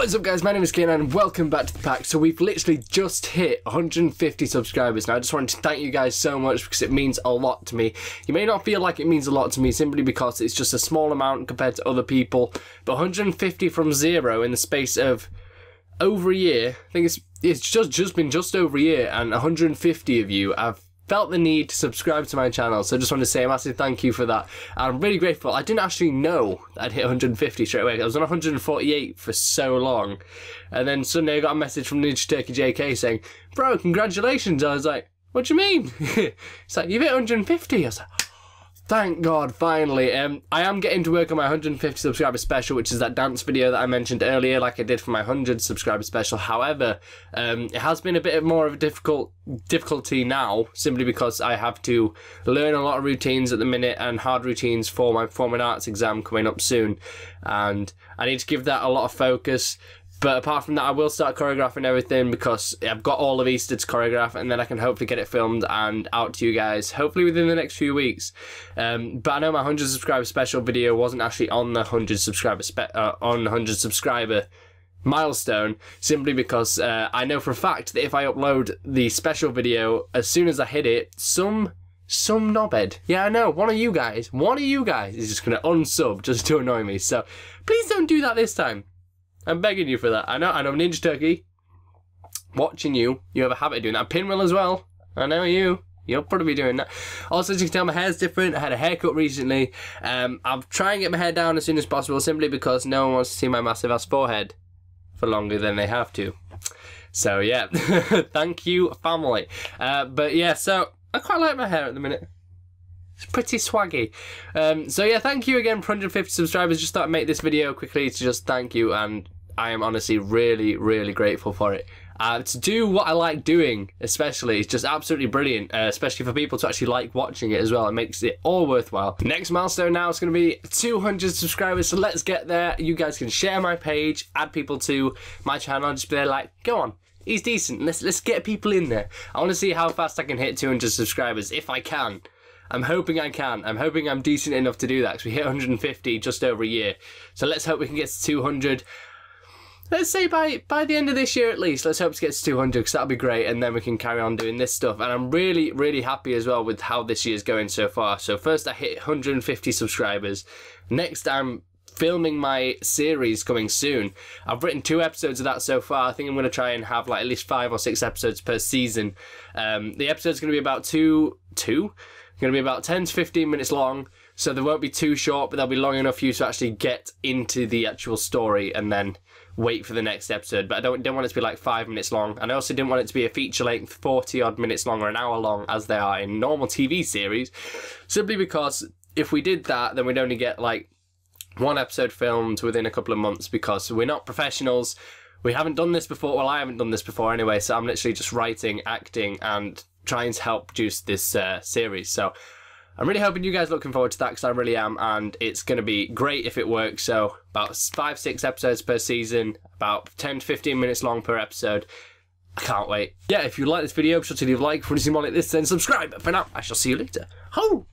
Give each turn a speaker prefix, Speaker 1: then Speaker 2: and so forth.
Speaker 1: What is up guys, my name is Kane and welcome back to the pack. So we've literally just hit 150 subscribers now. I just wanted to thank you guys so much because it means a lot to me. You may not feel like it means a lot to me simply because it's just a small amount compared to other people. But 150 from zero in the space of over a year, I think it's it's just, just been just over a year and 150 of you have felt the need to subscribe to my channel, so I just want to say a massive thank you for that. I'm really grateful. I didn't actually know I'd hit 150 straight away. I was on 148 for so long, and then suddenly I got a message from Ninja Turkey JK saying, "Bro, congratulations!" I was like, "What do you mean?" it's like you've hit 150. I was like, Thank God, finally. Um, I am getting to work on my 150 subscriber special, which is that dance video that I mentioned earlier, like I did for my 100 subscriber special. However, um, it has been a bit more of a difficult difficulty now, simply because I have to learn a lot of routines at the minute and hard routines for my performing arts exam coming up soon, and I need to give that a lot of focus. But apart from that, I will start choreographing everything because I've got all of Easter to choreograph, and then I can hopefully get it filmed and out to you guys, hopefully within the next few weeks. Um, but I know my 100 subscriber special video wasn't actually on the 100 subscriber uh, on 100 subscriber milestone simply because uh, I know for a fact that if I upload the special video as soon as I hit it, some some knobhead, yeah I know, one of you guys, one of you guys is just gonna unsub just to annoy me. So please don't do that this time. I'm begging you for that. I know, I know, Ninja Turkey. Watching you, you have a habit of doing that. Pinwheel as well. I know you. You'll probably be doing that. Also, as you can tell, my hair's different. I had a haircut recently. Um, I'm trying to get my hair down as soon as possible, simply because no one wants to see my massive ass forehead for longer than they have to. So yeah, thank you, family. Uh, but yeah, so I quite like my hair at the minute. It's pretty swaggy. Um, so yeah, thank you again for 150 subscribers. Just thought I'd make this video quickly to just thank you, and I am honestly really, really grateful for it. Uh, to do what I like doing, especially, is just absolutely brilliant, uh, especially for people to actually like watching it as well. It makes it all worthwhile. Next milestone now is going to be 200 subscribers, so let's get there. You guys can share my page, add people to my channel, just be there like, go on, he's decent. Let's let's get people in there. I want to see how fast I can hit 200 subscribers, if I can. I'm hoping I can. I'm hoping I'm decent enough to do that because we hit 150 just over a year. So let's hope we can get to 200. Let's say by by the end of this year at least. Let's hope to get to 200 because that'll be great, and then we can carry on doing this stuff. And I'm really really happy as well with how this year's going so far. So first I hit 150 subscribers. Next I'm filming my series coming soon. I've written two episodes of that so far. I think I'm going to try and have like at least five or six episodes per season. Um, the episode's going to be about two two going to be about 10 to 15 minutes long, so they won't be too short, but they'll be long enough for you to actually get into the actual story and then wait for the next episode. But I don't, don't want it to be like five minutes long, and I also didn't want it to be a feature length, 40 odd minutes long or an hour long, as they are in normal TV series, simply because if we did that, then we'd only get like one episode filmed within a couple of months because we're not professionals. We haven't done this before. Well, I haven't done this before anyway, so I'm literally just writing, acting, and trying to help produce this uh, series. So I'm really hoping you guys looking forward to that because I really am, and it's going to be great if it works. So about five, six episodes per season, about 10 to 15 minutes long per episode. I can't wait. Yeah, if you like this video, be sure to leave a like. If you want to see more like this, then subscribe. But for now, I shall see you later. Ho!